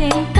say